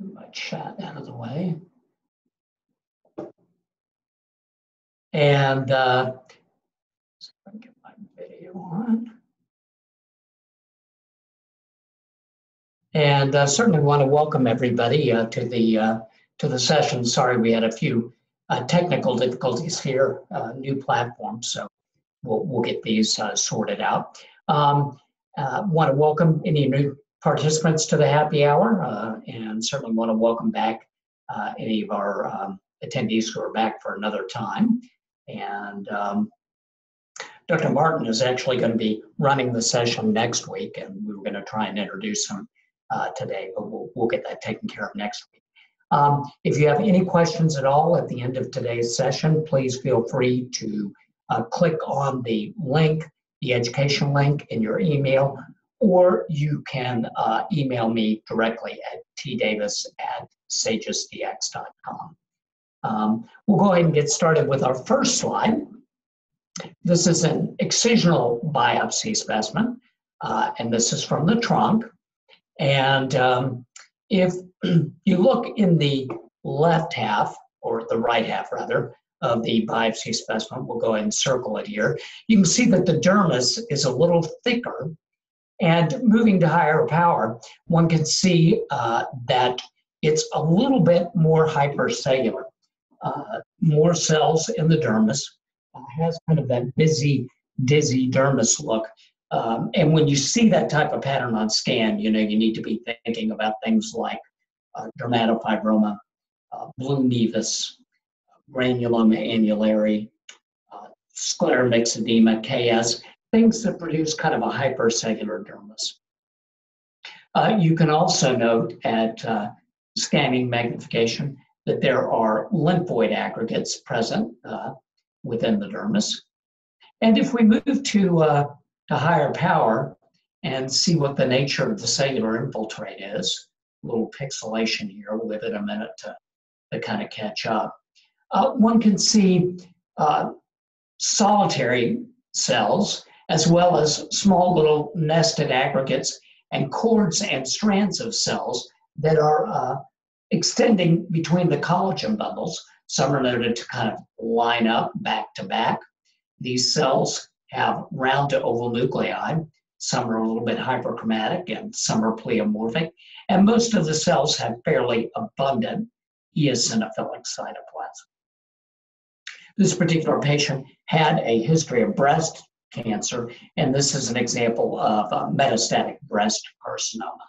Move my chat out of the way. And uh, so I get my video on. And uh, certainly want to welcome everybody uh, to the uh, to the session. Sorry, we had a few uh, technical difficulties here, uh, new platform, so we'll we'll get these uh, sorted out. Um, want to welcome any new participants to the happy hour, and certainly want to welcome back any of our um, attendees who are back for another time. And um, Dr. Martin is actually going to be running the session next week, and we were going to try and introduce him uh, today, but we'll, we'll get that taken care of next week. Um, if you have any questions at all at the end of today's session, please feel free to uh, click on the link, the education link in your email, or you can uh, email me directly at tdavis at sagisdx.com. Um, we'll go ahead and get started with our first slide. This is an excisional biopsy specimen, uh, and this is from the trunk. And um, if you look in the left half, or the right half rather, of the biopsy specimen, we'll go ahead and circle it here, you can see that the dermis is a little thicker. And moving to higher power, one can see uh, that it's a little bit more hypercellular uh, more cells in the dermis, uh, has kind of that busy, dizzy dermis look. Um, and when you see that type of pattern on scan, you know, you need to be thinking about things like uh, dermatofibroma, uh, blue nevus, granuloma annulare, uh, scleral KS, things that produce kind of a hypercellular dermis. Uh, you can also note at uh, scanning magnification that there are lymphoid aggregates present uh, within the dermis. And if we move to, uh, to higher power and see what the nature of the cellular infiltrate is, a little pixelation here, we'll give it a minute to, to kind of catch up. Uh, one can see uh, solitary cells as well as small little nested aggregates and cords and strands of cells that are uh, extending between the collagen bundles. Some are noted to kind of line up back to back. These cells have round to oval nuclei. Some are a little bit hyperchromatic and some are pleomorphic. And most of the cells have fairly abundant eosinophilic cytoplasm. This particular patient had a history of breast cancer, and this is an example of metastatic breast carcinoma.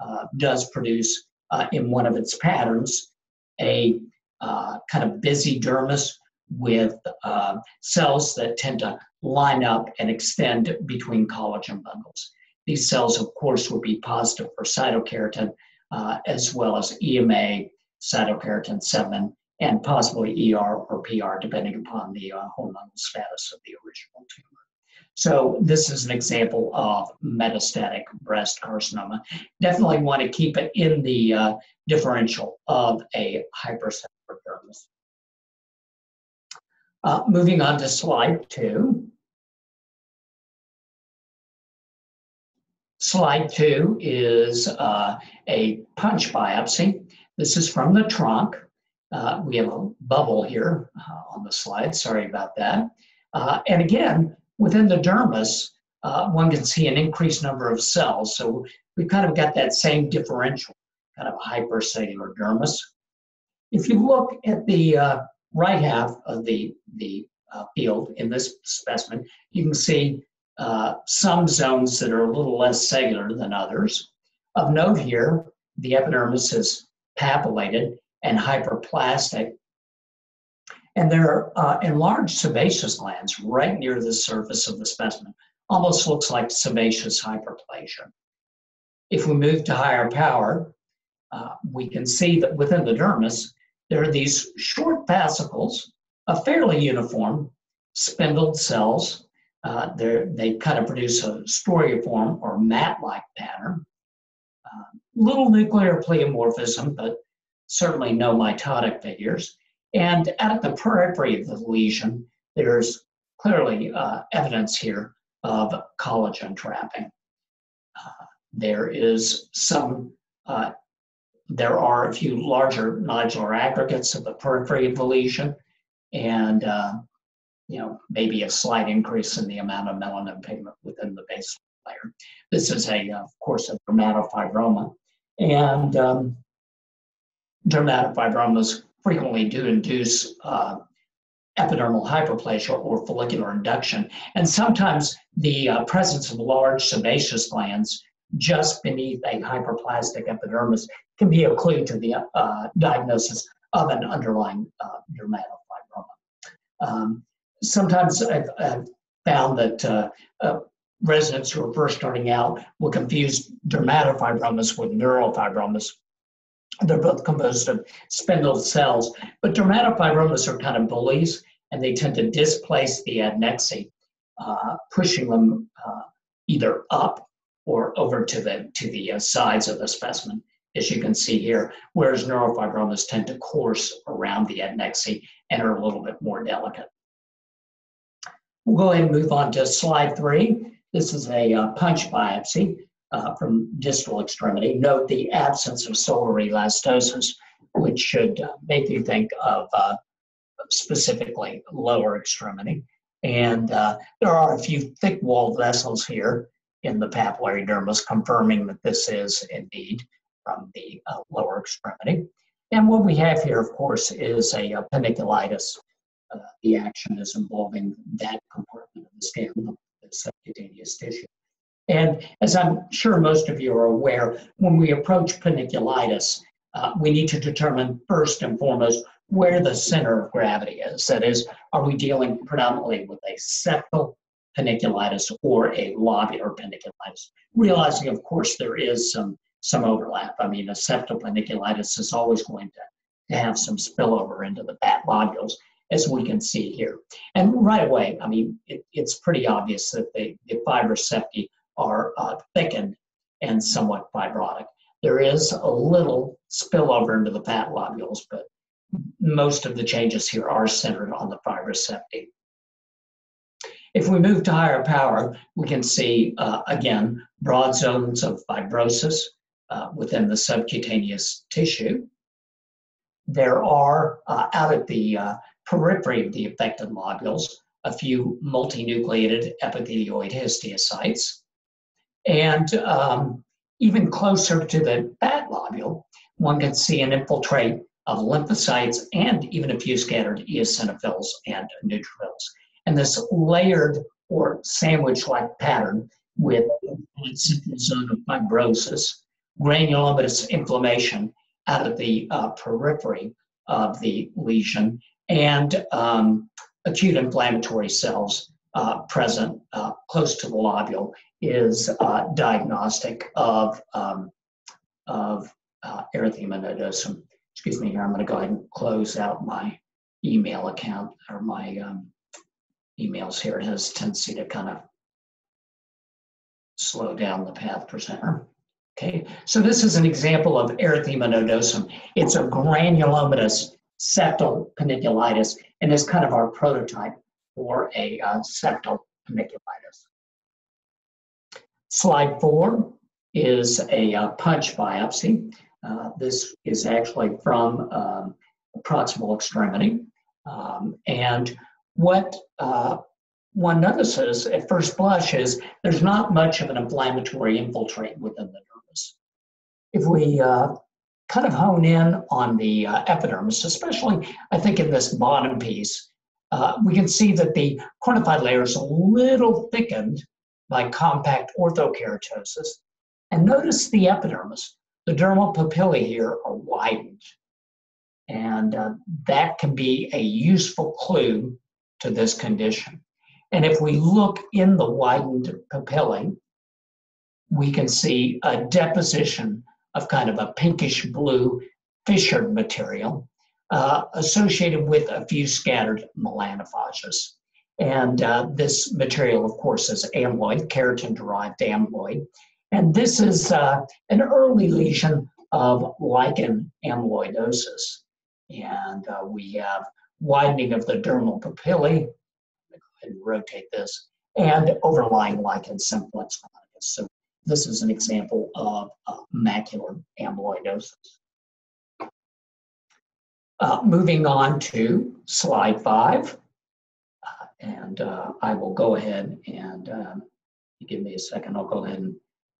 Uh, does produce uh, in one of its patterns a uh, kind of busy dermis with uh, cells that tend to line up and extend between collagen bundles. These cells, of course, would be positive for cytokeratin uh, as well as EMA, cytokeratin 7, and possibly ER or PR, depending upon the uh, hormonal status of the original tumor. So this is an example of metastatic breast carcinoma. Definitely want to keep it in the uh, differential of a dermis. Uh, moving on to slide two. Slide two is uh, a punch biopsy. This is from the trunk. Uh, we have a bubble here uh, on the slide. Sorry about that. Uh, and again, Within the dermis, uh, one can see an increased number of cells. So we've kind of got that same differential, kind of hypercellular dermis. If you look at the uh, right half of the, the uh, field in this specimen, you can see uh, some zones that are a little less cellular than others. Of note here, the epidermis is papillated and hyperplastic and there are uh, enlarged sebaceous glands right near the surface of the specimen. Almost looks like sebaceous hyperplasia. If we move to higher power, uh, we can see that within the dermis, there are these short fascicles, a fairly uniform, spindled cells. Uh, they kind of produce a storiform or mat-like pattern. Uh, little nuclear pleomorphism, but certainly no mitotic figures. And at the periphery of the lesion, there's clearly uh, evidence here of collagen trapping. Uh, there is some uh, there are a few larger nodular aggregates of the periphery of the lesion, and uh, you know maybe a slight increase in the amount of melanin pigment within the basal layer. This is a, of course, a dermatofibroma, and um, dermatofibromas frequently do induce uh, epidermal hyperplasia or follicular induction. And sometimes the uh, presence of large sebaceous glands just beneath a hyperplastic epidermis can be a clue to the uh, diagnosis of an underlying uh, dermatofibroma. Um, sometimes I've, I've, found that uh, uh, residents who are first starting out will confuse dermatofibromas with neurofibromas. They're both composed of spindle cells, but dermatofibromas are kind of bullies and they tend to displace the adnexae, uh, pushing them uh, either up or over to the to the uh, sides of the specimen, as you can see here. Whereas neurofibromas tend to course around the adnexae and are a little bit more delicate. We'll go ahead and move on to slide three. This is a uh, punch biopsy uh, from distal extremity. Note the absence of solar elastosis, which should uh, make you think of uh, specifically lower extremity. And uh, there are a few thick walled vessels here in the papillary dermis, confirming that this is indeed from the uh, lower extremity. And what we have here, of course, is a, a panniculitis. Uh, the action is involving that compartment of the skin, the subcutaneous tissue. And as I'm sure most of you are aware, when we approach panniculitis, uh, we need to determine first and foremost where the center of gravity is. That is, are we dealing predominantly with a septal panniculitis or a lobular panniculitis? Realizing, of course, there is some, some overlap. I mean, a septal panniculitis is always going to, to have some spillover into the bat lobules, as we can see here. And right away, I mean, it, it's pretty obvious that the, the fibrous septi are uh, thickened and somewhat fibrotic. There is a little spillover into the fat lobules, but most of the changes here are centered on the fibrous. If we move to higher power, we can see, uh, again, broad zones of fibrosis uh, within the subcutaneous tissue. There are, uh, out at the uh, periphery of the affected lobules, a few multinucleated epithelioid histiocytes. And um, even closer to the fat lobule, one can see an infiltrate of lymphocytes and even a few scattered eosinophils and neutrophils. And this layered or sandwich-like pattern with central zone of fibrosis, granulomatous inflammation out of the uh, periphery of the lesion, and um, acute inflammatory cells uh, present uh, close to the lobule is uh, diagnostic of, um, of uh, erythema nodosum excuse me here, I'm going to go ahead and close out my email account or my um, emails here. It has tendency to kind of slow down the path presenter. Okay, so this is an example of erythema nodosum. It's a granulomatous septal panniculitis, and is kind of our prototype for a uh, septal panniculitis. Slide four is a uh, punch biopsy. Uh, this is actually from um, proximal extremity. Um, and what uh, one notices at first blush is there's not much of an inflammatory infiltrate within the dermis. If we uh, kind of hone in on the uh, epidermis, especially I think in this bottom piece, uh, we can see that the cornified layer is a little thickened by compact orthokeratosis. And notice the epidermis. The dermal papillae here are widened, and uh, that can be a useful clue to this condition. And if we look in the widened papillae, we can see a deposition of kind of a pinkish blue fissured material uh, associated with a few scattered melanophages. And uh, this material, of course, is amyloid, keratin derived amyloid. And this is uh, an early lesion of lichen amyloidosis. And uh, we have widening of the dermal papillae, and rotate this, and overlying lichen simplex. So this is an example of uh, macular amyloidosis. Uh, moving on to slide five. Uh, and uh, I will go ahead and um, give me a second. I'll go ahead and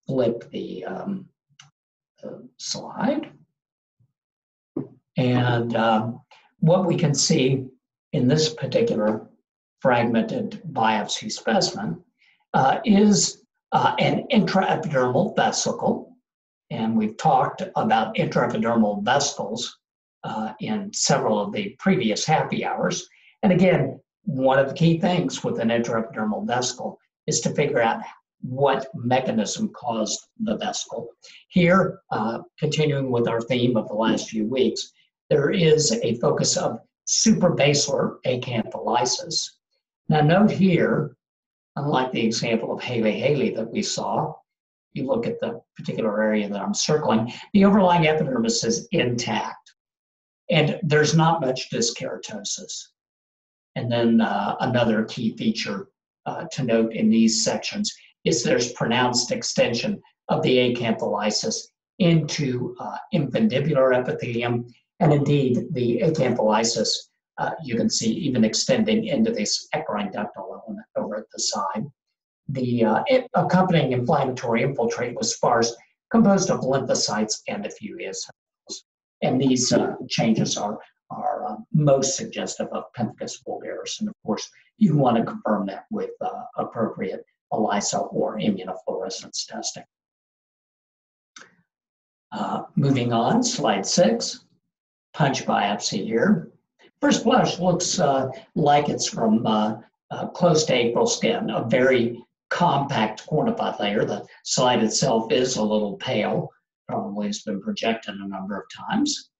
flip the, um, slide. And um, what we can see in this particular fragmented biopsy specimen uh, is uh, an intraepidermal vesicle. And we've talked about intraepidermal vesicles uh, in several of the previous happy hours. And again, one of the key things with an intraepidermal vesicle is to figure out what mechanism caused the vesicle. Here, uh, continuing with our theme of the last few weeks, there is a focus of suprabasilar acantholysis. Now note here, unlike the example of Hailey-Hailey that we saw, if you look at the particular area that I'm circling, the overlying epidermis is intact. And there's not much dyskeratosis. And then uh, another key feature uh, to note in these sections is there's pronounced extension of the acantholysis into uh, infundibular epithelium. And indeed, the acantholysis, uh, you can see even extending into this eccrine ductal element over at the side. The uh, accompanying inflammatory infiltrate was sparse, composed of lymphocytes and a few eosinophils. And these uh, changes are, are uh, most suggestive of pemphigus vulgaris. And of course, you want to confirm that with uh, appropriate ELISA or immunofluorescence testing. Uh, moving on, slide six, punch biopsy here. First blush looks uh, like it's from uh, close to acral skin, a very compact cornified layer. The slide itself is a little pale, probably has been projected a number of times.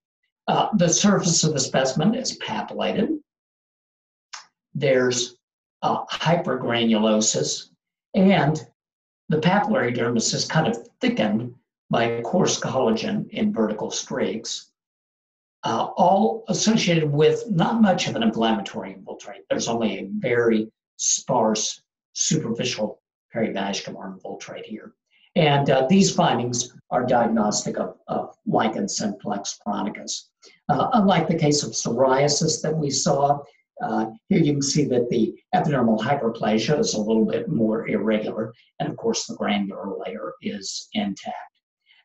Uh, the surface of the specimen is papillated. There's uh, hypergranulosis and the papillary dermis is kind of thickened by coarse collagen in vertical streaks, uh, all associated with not much of an inflammatory infiltrate. There's only a very sparse superficial perivascular infiltrate here. And uh, these findings are diagnostic of, of lichen simplex chronicus. Uh, unlike the case of psoriasis that we saw, uh, here you can see that the epidermal hyperplasia is a little bit more irregular, and of course the granular layer is intact.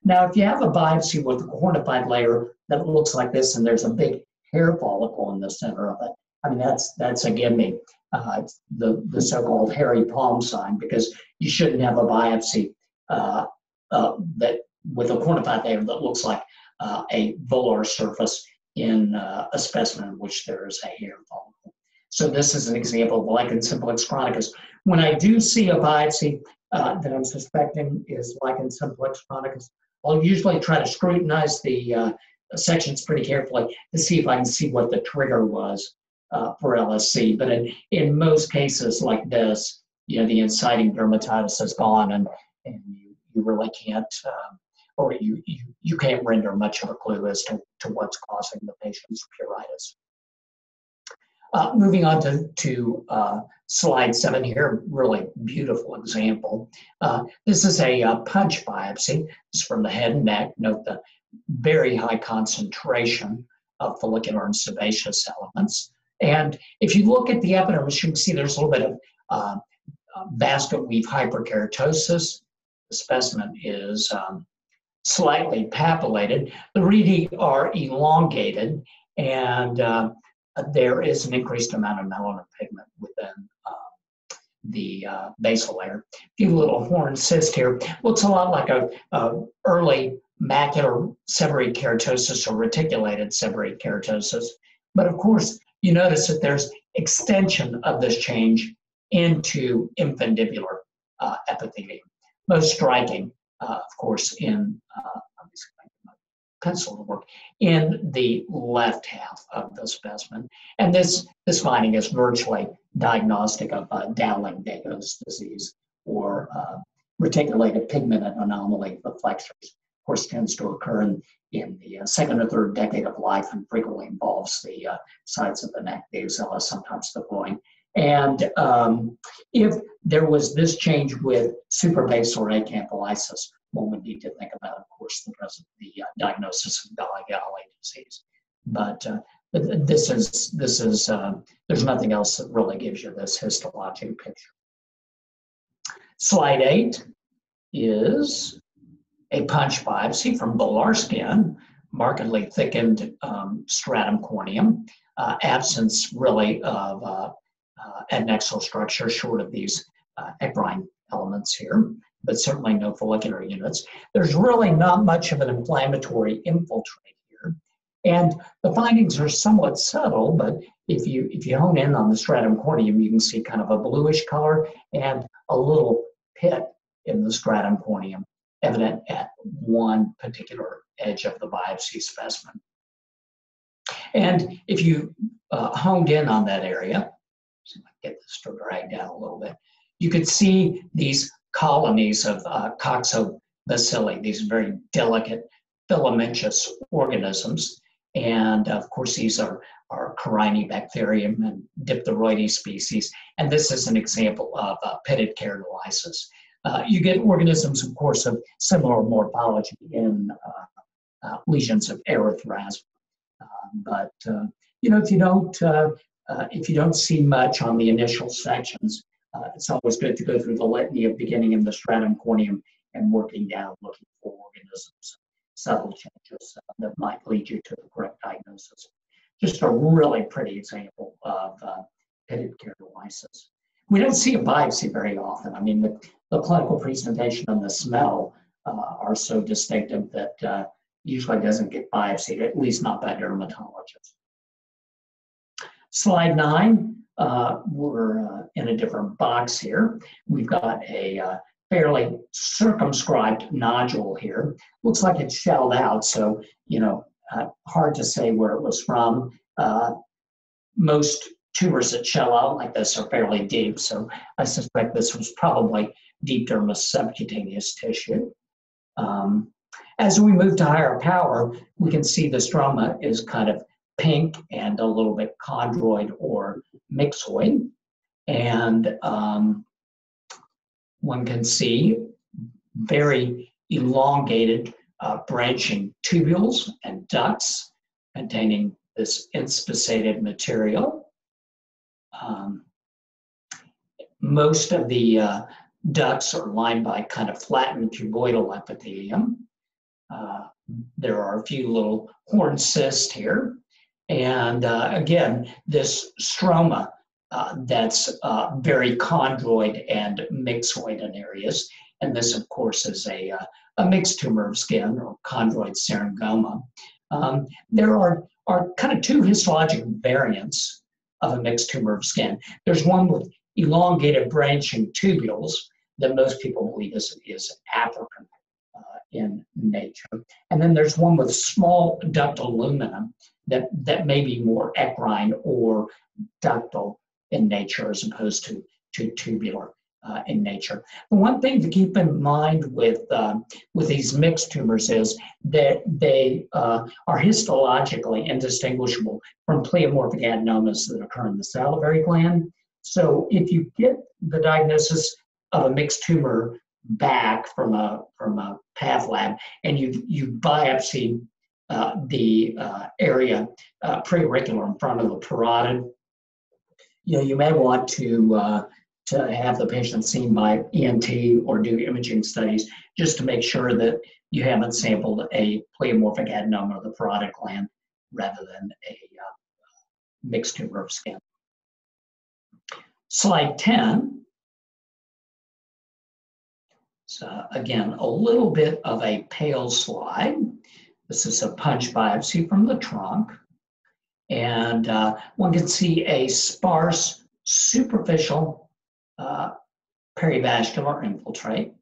Now, if you have a biopsy with a cornified layer that looks like this, and there's a big hair follicle in the center of it, I mean that's that's a gimme, uh, the the so-called hairy palm sign, because you shouldn't have a biopsy uh, uh that with a cornified layer that looks like uh, a volar surface in uh, a specimen in which there is a hair follicle. So this is an example of lichen simplex chronicus. When I do see a biopsy uh, that I'm suspecting is lichen simplex chronicus, I'll usually try to scrutinize the uh, sections pretty carefully to see if I can see what the trigger was uh, for LSC. But in, in most cases like this, you know, the inciting dermatitis is gone and, and you, really can't um, or you, you, you can't render much of a clue as to, to what's causing the patient's pruritus. Uh, moving on to, to uh, slide seven here, really beautiful example. Uh, this is a uh, punch biopsy. It's from the head and neck. Note the very high concentration of follicular and sebaceous elements. And if you look at the epidermis, you can see there's a little bit of uh, basket weave hyperkeratosis. Specimen is um, slightly papillated. The rete are elongated, and uh, there is an increased amount of melanin pigment within uh, the uh, basal layer. A few little horn cysts here. Looks a lot like a, a early macular seborrheic keratosis or reticulated seborrheic keratosis. But of course, you notice that there's extension of this change into infundibular uh, epithelium. Most striking uh, of course, in uh, pencil work in the left half of the specimen. And this, this finding is virtually diagnostic of uh, Dowling-Degos disease or uh, reticulated pigment anomaly of flexures. Of course, tends to occur in, in the uh, second or third decade of life and frequently involves the uh, sides of the neck, the axilla, sometimes the groin. And um, if there was this change with suprabasilar acantholysis, one would need to think about, of course, the, present, the uh, diagnosis of Galli-Galli disease. But uh, this is, this is, uh, there's nothing else that really gives you this histologic picture. Slide eight is a punch biopsy from volar skin, markedly thickened um, stratum corneum, uh, absence really of uh, uh, adnexal structure short of these uh, eccrine elements here, but certainly no follicular units. There's really not much of an inflammatory infiltrate here. And the findings are somewhat subtle, but if you if you hone in on the stratum corneum, you can see kind of a bluish color and a little pit in the stratum corneum evident at one particular edge of the biopsy specimen. And if you uh, honed in on that area, see if I can get this to drag down a little bit, you could see these colonies of uh, coccobacilli, these very delicate filamentous organisms. And of course, these are, are Corynebacterium and Diphtheroides species. And this is an example of uh, pitted. Uh, you get organisms, of course, of similar morphology in uh, uh, lesions of erythrasma. Um, but uh, you know, if you don't uh, if you don't see much on the initial sections, it's always good to go through the litany of beginning in the stratum corneum and working down, looking for organisms, subtle changes that might lead you to the correct diagnosis. Just a really pretty example of pitted keratolysis. We don't see a biopsy very often. I mean, the, the clinical presentation and the smell uh, are so distinctive that uh, usually doesn't get biopsied, at least not by dermatologists. Slide nine, uh, we're uh, in a different box here. We've got a uh, fairly circumscribed nodule here. Looks like it's shelled out, so, you know, uh, hard to say where it was from. most tumors that shell out like this are fairly deep, so I suspect this was probably deep dermis subcutaneous tissue. Um, as we move to higher power, we can see the stroma is kind of pink and a little bit chondroid or myxoid. And um, one can see very elongated uh, branching tubules and ducts containing this inspissated material. Um, most of the uh, ducts are lined by kind of flattened cuboidal epithelium. Uh, there are a few little horn cysts here. And uh, again, this stroma uh, that's uh, very chondroid and myxoid in areas. And this, of course, is a, uh, a mixed tumor of skin or chondroid syringoma. Um, there are, are kind of two histologic variants of a mixed tumor of skin. There's one with elongated branching tubules that most people believe is, is uh, in nature. And then there's one with small ductal lumina that, that may be more eccrine or ductal in nature as opposed to, to tubular. Uh, in nature. The one thing to keep in mind with uh, with these mixed tumors is that they uh, are histologically indistinguishable from pleomorphic adenomas that occur in the salivary gland. So if you get the diagnosis of a mixed tumor back from a from a path lab, and you you biopsy uh, the uh, area uh, preauricular in front of the parotid. You know, you may want to uh, to have the patient seen by ENT or do imaging studies just to make sure that you haven't sampled a pleomorphic adenoma of the parotid gland rather than a uh, mixed tumor of skin. Slide 10 so again, a little bit of a pale slide. This is a punch biopsy from the trunk. And uh, one can see a sparse superficial uh, perivascular infiltrate,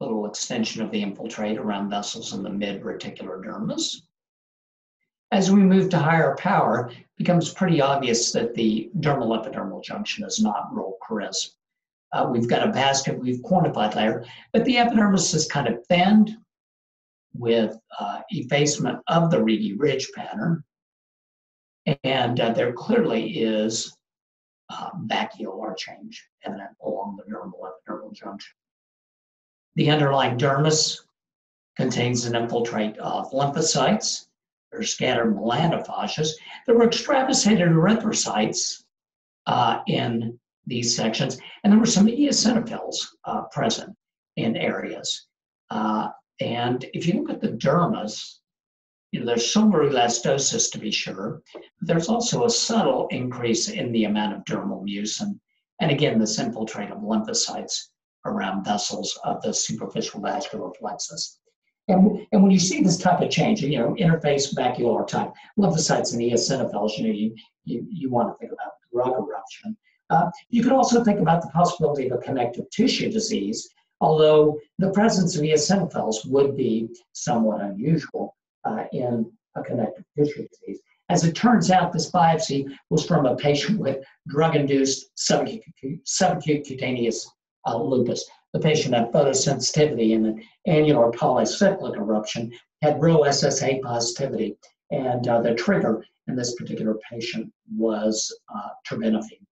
little extension of the infiltrate around vessels in the mid-reticular dermis. As we move to higher power, it becomes pretty obvious that the dermal epidermal junction is not real crisp. Uh, we've got a basket we've cornified layer, but the epidermis is kind of thinned with uh, effacement of the rete ridge pattern. And uh, there clearly is uh, vacuolar change evident along the dermal epidermal junction. The underlying dermis contains an infiltrate of lymphocytes. are scattered melanophages. There were extravasated erythrocytes uh, in these sections, and there were some eosinophils uh, present in areas. Uh, and if you look at the dermis, you know, there's some elastosis to be sure. But there's also a subtle increase in the amount of dermal mucin. And again, this infiltrate of lymphocytes around vessels of the superficial vascular plexus. And, and when you see this type of change, you know, interface macular type, lymphocytes and eosinophils, you know, you, you, you want to think about drug eruption. Uh, you could also think about the possibility of a connective tissue disease, although the presence of eosinophils would be somewhat unusual uh, in a connective tissue disease. As it turns out, this biopsy was from a patient with drug-induced subacute cutaneous uh, lupus. The patient had photosensitivity and an annular polycyclic eruption, had Ro SSA positivity, and uh, the trigger in this particular patient was uh, terbinafine,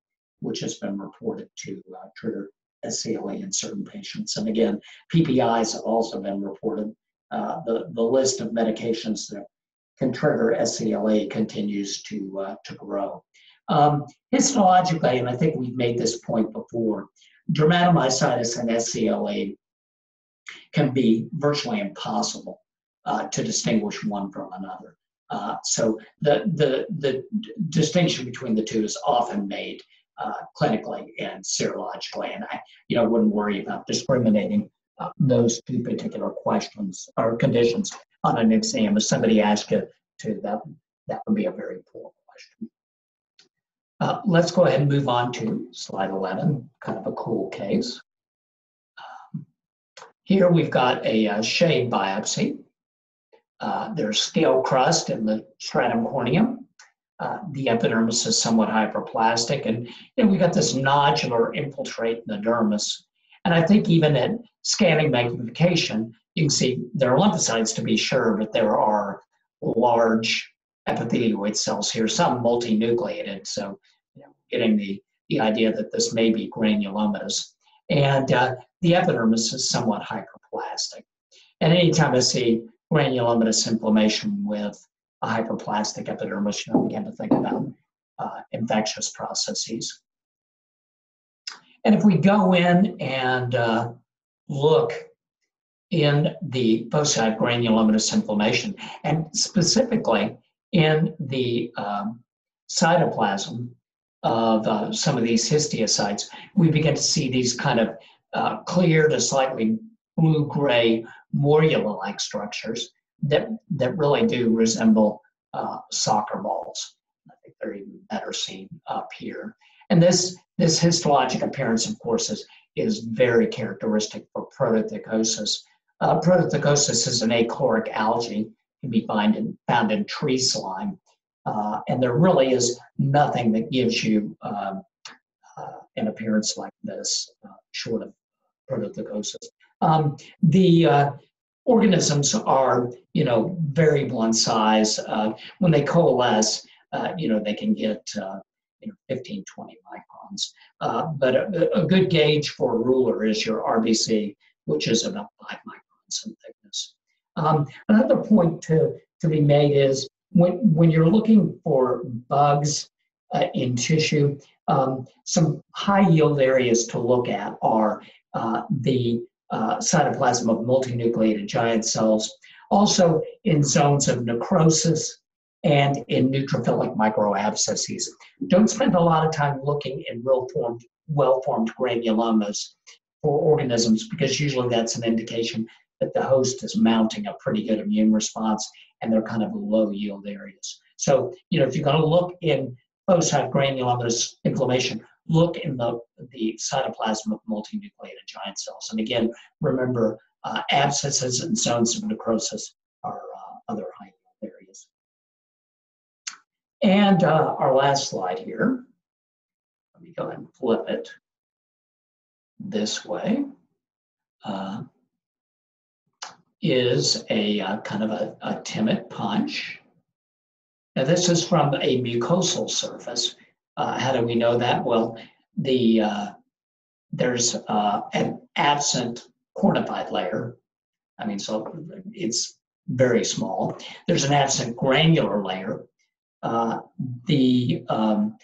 which has been reported to uh, trigger SCLE in certain patients. And again, PPIs have also been reported. Uh, the, the list of medications that can trigger SCLE continues to, uh, to grow. Um, histologically, and I think we've made this point before, dermatomyositis and SCLE can be virtually impossible uh, to distinguish one from another. Uh, so the, the, the distinction between the two is often made uh, clinically and serologically, and I you know wouldn't worry about discriminating uh, those two particular questions or conditions on an exam. If somebody asked you to, that that would be a very poor question. Uh, let's go ahead and move on to slide 11, kind of a cool case. Um, here we've got a, a uh, shave biopsy. Uh, there's scale crust in the stratum corneum. Uh, the epidermis is somewhat hyperplastic, and you know, we got this nodular infiltrate in the dermis. And I think even at scanning magnification, you can see there are lymphocytes to be sure, but there are large epithelioid cells here, some multinucleated. So, you know, getting the, the idea that this may be granulomatous. And uh, the epidermis is somewhat hyperplastic. And anytime I see granulomatous inflammation with a hyperplastic epidermis, you know, begin to think about uh, infectious processes. And if we go in and uh, look in the foci granulomatous inflammation, and specifically in the um, cytoplasm of uh, some of these histiocytes, we begin to see these kind of uh, clear to slightly blue-gray morula-like structures that, that really do resemble uh, soccer balls. I think they're even better seen up here. And this, this histologic appearance, of course, is, is very characteristic for protothecosis. Uh, protothecosis is an achloric algae, can be found in, found in tree slime. Uh, and there really is nothing that gives you um, uh, an appearance like this, uh, short of protothecosis. Um, the uh, organisms are, you know, variable in size. Uh, when they coalesce, uh, you know, they can get, uh, you know, 15, 20 microns. Uh, but a, a, good gauge for a ruler is your RBC, which is about five microns in thickness. Um, another point to, to be made is when, when you're looking for bugs uh, in tissue, um, some high yield areas to look at are uh, the uh, cytoplasm of multinucleated giant cells, also in zones of necrosis and in neutrophilic microabscesses. Don't spend a lot of time looking in well-formed, well-formed granulomas for organisms because usually that's an indication that the host is mounting a pretty good immune response and they're kind of low yield areas. So, you know, if you're going to look in foci granulomatous inflammation, look in the, the cytoplasm of multinucleated giant cells. And again, remember, uh, abscesses and zones of necrosis are uh, other high yield areas. And uh, our last slide here, let me go ahead and flip it this way, uh, is a uh, kind of a, a Timoth punch. Now this is from a mucosal surface. Uh, how do we know that? Well, the uh, there's uh, an absent cornified layer. I mean, so it's very small. There's an absent granular layer. Uh, the um,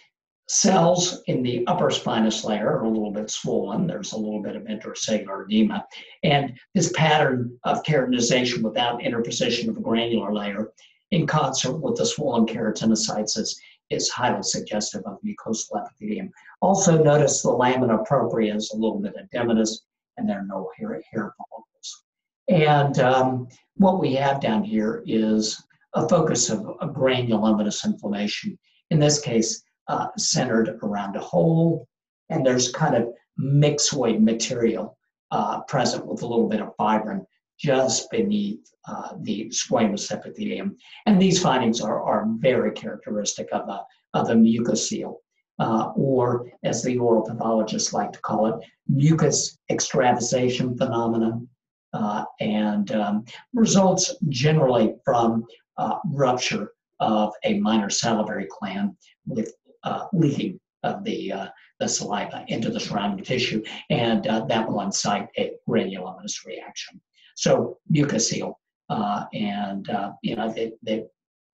cells in the upper spinous layer are a little bit swollen. There's a little bit of intercellular edema. And this pattern of keratinization without interposition of a granular layer in concert with the swollen keratinocytes is, is highly suggestive of mucosal epithelium. Also notice the lamina propria is a little bit edematous and there are no hair, hair follicles. And um, what we have down here is a focus of a granulomatous inflammation. In this case, uh, centered around a hole, and there's kind of myxoid material uh, present with a little bit of fibrin just beneath uh, the squamous epithelium. And these findings are, are very characteristic of a, of a mucocele, uh, or as the oral pathologists like to call it, mucus extravasation phenomenon, uh, and um, results generally from uh, rupture of a minor salivary gland with uh, leaking of the, uh, the saliva into the surrounding tissue, and that will incite a granulomatous reaction. So mucocele, uh, and uh, you know they, they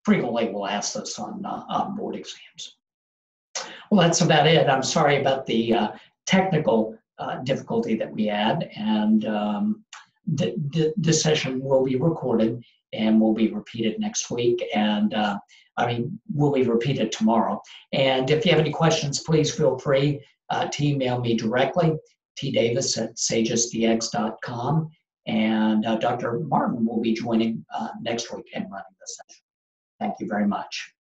frequently will ask this on, uh, on board exams. Well, that's about it. I'm sorry about the technical difficulty that we had, and um, the, the, this session will be recorded and will be repeated next week. And uh, I mean, will be repeated tomorrow. And if you have any questions, please feel free uh, to email me directly, tdavis at sagisdx.com. And uh, Dr. Martin will be joining uh, next week and running the session. Thank you very much.